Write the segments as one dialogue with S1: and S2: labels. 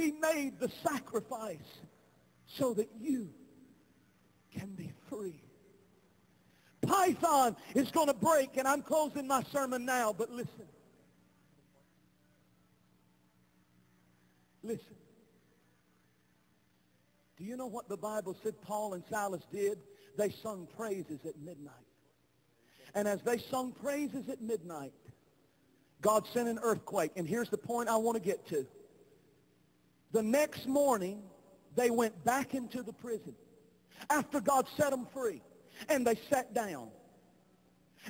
S1: He made the sacrifice so that you can be free. Python is going to break, and I'm closing my sermon now, but listen. Listen. Do you know what the Bible said Paul and Silas did? They sung praises at midnight. And as they sung praises at midnight, God sent an earthquake. And here's the point I want to get to. The next morning, they went back into the prison after God set them free. And they sat down.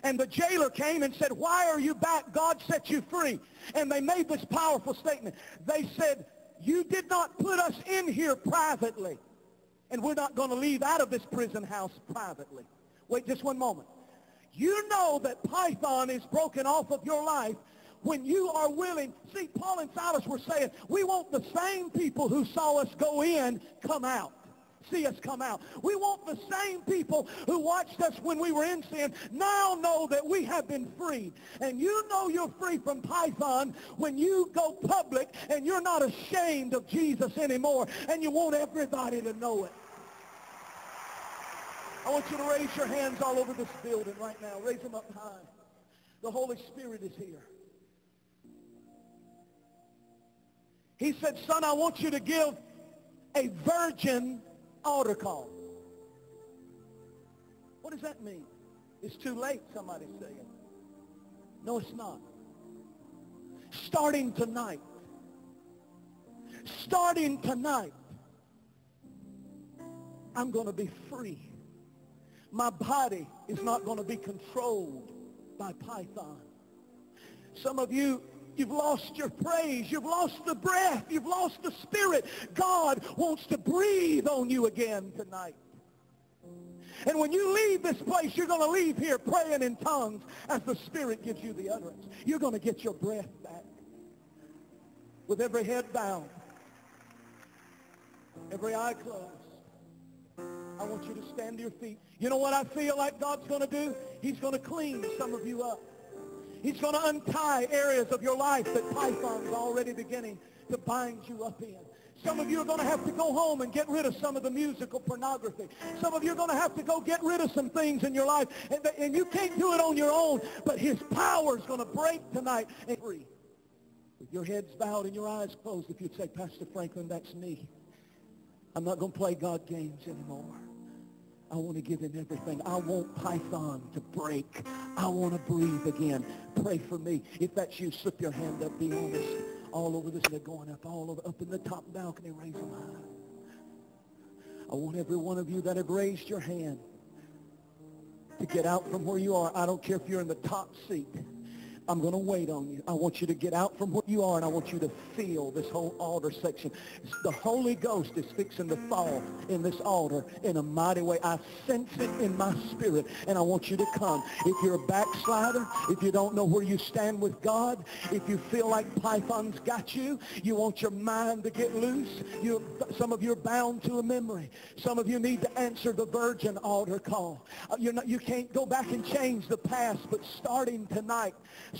S1: And the jailer came and said, why are you back? God set you free. And they made this powerful statement. They said, you did not put us in here privately. And we're not going to leave out of this prison house privately. Wait just one moment. You know that Python is broken off of your life when you are willing. See, Paul and Silas were saying, we want the same people who saw us go in come out. See us come out. We want the same people who watched us when we were in sin now know that we have been freed. And you know you're free from Python when you go public and you're not ashamed of Jesus anymore and you want everybody to know it. I want you to raise your hands all over this building right now. Raise them up high. The Holy Spirit is here. He said, son, I want you to give a virgin altar call. What does that mean? It's too late, somebody's saying. No, it's not. Starting tonight. Starting tonight. I'm going to be free. My body is not going to be controlled by Python. Some of you You've lost your praise. You've lost the breath. You've lost the spirit. God wants to breathe on you again tonight. And when you leave this place, you're going to leave here praying in tongues as the Spirit gives you the utterance. You're going to get your breath back. With every head bowed, every eye closed, I want you to stand to your feet. You know what I feel like God's going to do? He's going to clean some of you up. He's going to untie areas of your life that Python's already beginning to bind you up in. Some of you are going to have to go home and get rid of some of the musical pornography. Some of you are going to have to go get rid of some things in your life. And, and you can't do it on your own, but his power is going to break tonight and free. With your heads bowed and your eyes closed, if you'd say, Pastor Franklin, that's me. I'm not going to play God games anymore. I want to give him everything. I want Python to break. I want to breathe again. Pray for me. If that's you, slip your hand up. Be honest. All over this, they're going up, all over, up in the top balcony. Raise them high. I want every one of you that have raised your hand to get out from where you are. I don't care if you're in the top seat. I'm going to wait on you. I want you to get out from where you are, and I want you to feel this whole altar section. The Holy Ghost is fixing to fall in this altar in a mighty way. I sense it in my spirit, and I want you to come. If you're a backslider, if you don't know where you stand with God, if you feel like Python's got you, you want your mind to get loose, you, some of you are bound to a memory. Some of you need to answer the virgin altar call. Uh, you're not, you can't go back and change the past, but starting tonight,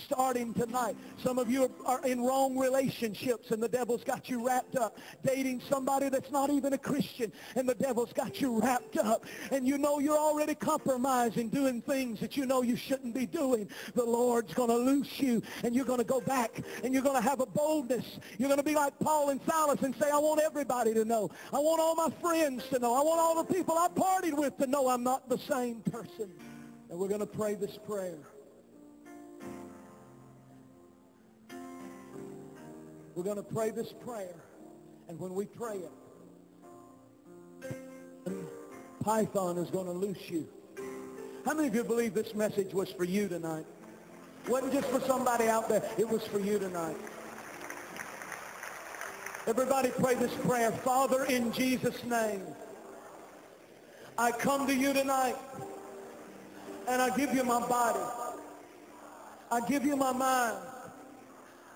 S1: starting tonight. Some of you are in wrong relationships and the devil's got you wrapped up. Dating somebody that's not even a Christian and the devil's got you wrapped up. And you know you're already compromising, doing things that you know you shouldn't be doing. The Lord's going to loose you and you're going to go back and you're going to have a boldness. You're going to be like Paul and Silas and say, I want everybody to know. I want all my friends to know. I want all the people I partied with to know I'm not the same person. And we're going to pray this prayer. We're going to pray this prayer. And when we pray it, Python is going to loose you. How many of you believe this message was for you tonight? It wasn't just for somebody out there. It was for you tonight. Everybody pray this prayer. Father, in Jesus' name, I come to you tonight and I give you my body. I give you my mind.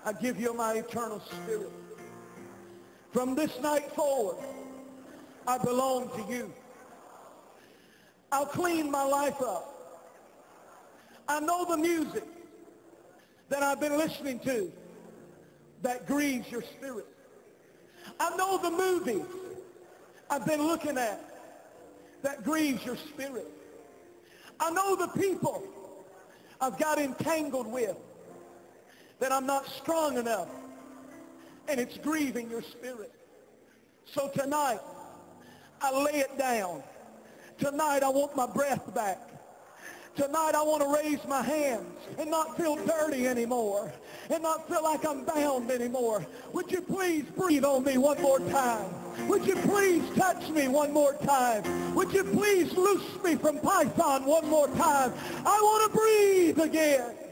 S1: I give you my eternal spirit. From this night forward, I belong to you. I'll clean my life up. I know the music that I've been listening to that grieves your spirit. I know the movies I've been looking at that grieves your spirit. I know the people I've got entangled with that I'm not strong enough and it's grieving your spirit. So tonight, I lay it down. Tonight, I want my breath back. Tonight I want to raise my hands and not feel dirty anymore and not feel like I'm bound anymore. Would you please breathe on me one more time? Would you please touch me one more time? Would you please loose me from Python one more time? I want to breathe again.